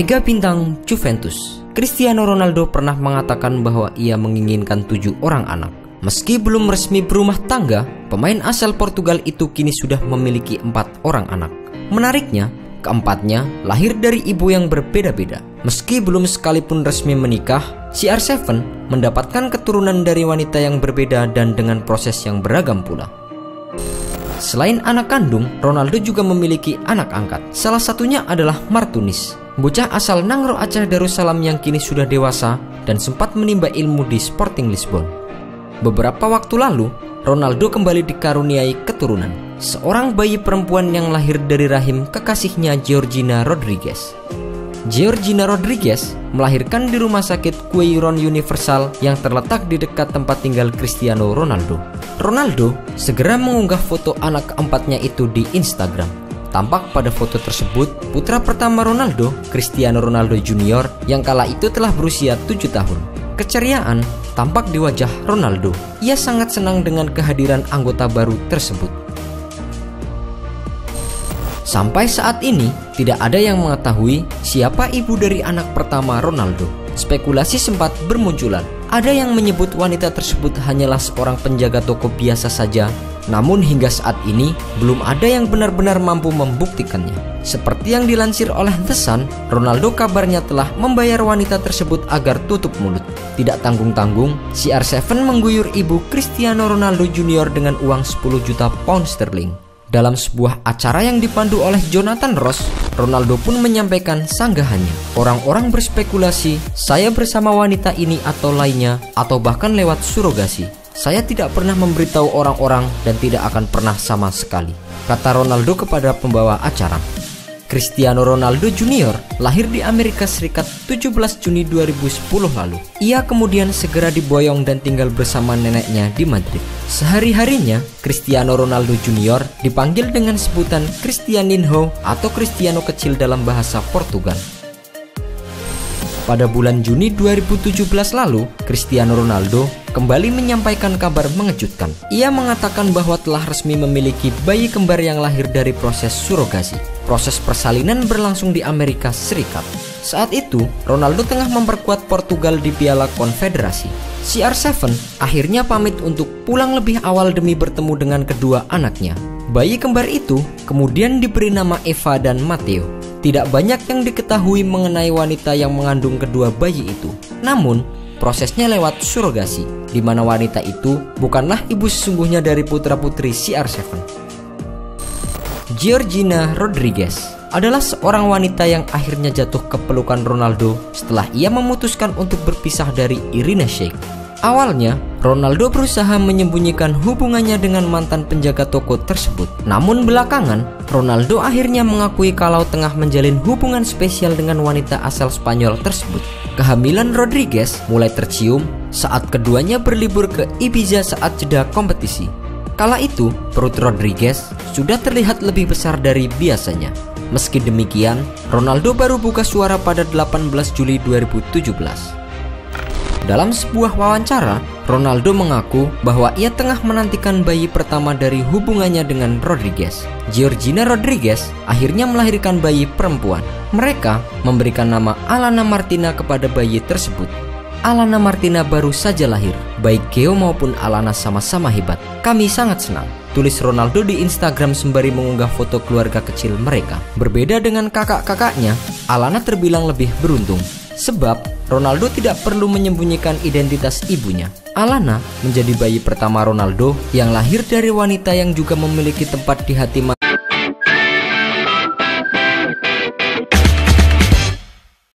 Mega bintang Juventus, Cristiano Ronaldo pernah mengatakan bahwa ia menginginkan tujuh orang anak. Meski belum resmi berumah tangga, pemain asal Portugal itu kini sudah memiliki empat orang anak. Menariknya, keempatnya lahir dari ibu yang berbeda-beda. Meski belum sekalipun resmi menikah, CR7 mendapatkan keturunan dari wanita yang berbeda dan dengan proses yang beragam pula. Selain anak kandung, Ronaldo juga memiliki anak angkat. Salah satunya adalah Martunis, bocah asal Nangro Aceh Darussalam yang kini sudah dewasa dan sempat menimba ilmu di Sporting Lisbon. Beberapa waktu lalu, Ronaldo kembali dikaruniai keturunan, seorang bayi perempuan yang lahir dari rahim kekasihnya Georgina Rodriguez. Georgina Rodriguez melahirkan di rumah sakit Queiron Universal yang terletak di dekat tempat tinggal Cristiano Ronaldo. Ronaldo segera mengunggah foto anak keempatnya itu di Instagram. Tampak pada foto tersebut, putra pertama Ronaldo, Cristiano Ronaldo Junior, yang kala itu telah berusia 7 tahun. Keceriaan tampak di wajah Ronaldo. Ia sangat senang dengan kehadiran anggota baru tersebut. Sampai saat ini, tidak ada yang mengetahui siapa ibu dari anak pertama Ronaldo. Spekulasi sempat bermunculan. Ada yang menyebut wanita tersebut hanyalah seorang penjaga toko biasa saja, namun hingga saat ini belum ada yang benar-benar mampu membuktikannya. Seperti yang dilansir oleh The Sun, Ronaldo kabarnya telah membayar wanita tersebut agar tutup mulut. Tidak tanggung-tanggung, CR7 mengguyur ibu Cristiano Ronaldo Junior dengan uang 10 juta pound sterling. Dalam sebuah acara yang dipandu oleh Jonathan Ross, Ronaldo pun menyampaikan sanggahannya. Orang-orang berspekulasi, saya bersama wanita ini atau lainnya, atau bahkan lewat surogasi. Saya tidak pernah memberitahu orang-orang dan tidak akan pernah sama sekali, kata Ronaldo kepada pembawa acara. Cristiano Ronaldo Junior lahir di Amerika Serikat 17 Juni 2010 lalu. Ia kemudian segera diboyong dan tinggal bersama neneknya di Madrid. Sehari-harinya, Cristiano Ronaldo Junior dipanggil dengan sebutan Cristianinho atau Cristiano kecil dalam bahasa Portugal. Pada bulan Juni 2017 lalu, Cristiano Ronaldo kembali menyampaikan kabar mengejutkan. Ia mengatakan bahwa telah resmi memiliki bayi kembar yang lahir dari proses surogasi. Proses persalinan berlangsung di Amerika Serikat. Saat itu, Ronaldo tengah memperkuat Portugal di Piala Konfederasi. CR7 akhirnya pamit untuk pulang lebih awal demi bertemu dengan kedua anaknya. Bayi kembar itu kemudian diberi nama Eva dan Matteo. Tidak banyak yang diketahui mengenai wanita yang mengandung kedua bayi itu. Namun, prosesnya lewat surogasi, di mana wanita itu bukanlah ibu sesungguhnya dari putra-putri CR7. Georgina Rodriguez adalah seorang wanita yang akhirnya jatuh ke pelukan Ronaldo setelah ia memutuskan untuk berpisah dari Irina Shayk. Awalnya, Ronaldo berusaha menyembunyikan hubungannya dengan mantan penjaga toko tersebut. Namun belakangan, Ronaldo akhirnya mengakui kalau tengah menjalin hubungan spesial dengan wanita asal Spanyol tersebut. Kehamilan Rodriguez mulai tercium saat keduanya berlibur ke Ibiza saat jeda kompetisi. Kala itu, perut Rodriguez sudah terlihat lebih besar dari biasanya. Meski demikian, Ronaldo baru buka suara pada 18 Juli 2017. Dalam sebuah wawancara, Ronaldo mengaku bahwa ia tengah menantikan bayi pertama dari hubungannya dengan Rodriguez. Georgina Rodriguez akhirnya melahirkan bayi perempuan. Mereka memberikan nama Alana Martina kepada bayi tersebut. Alana Martina baru saja lahir. Baik Geo maupun Alana sama-sama hebat. Kami sangat senang. Tulis Ronaldo di Instagram sembari mengunggah foto keluarga kecil mereka. Berbeda dengan kakak-kakaknya, Alana terbilang lebih beruntung. Sebab Ronaldo tidak perlu menyembunyikan identitas ibunya. Alana menjadi bayi pertama Ronaldo yang lahir dari wanita yang juga memiliki tempat di hati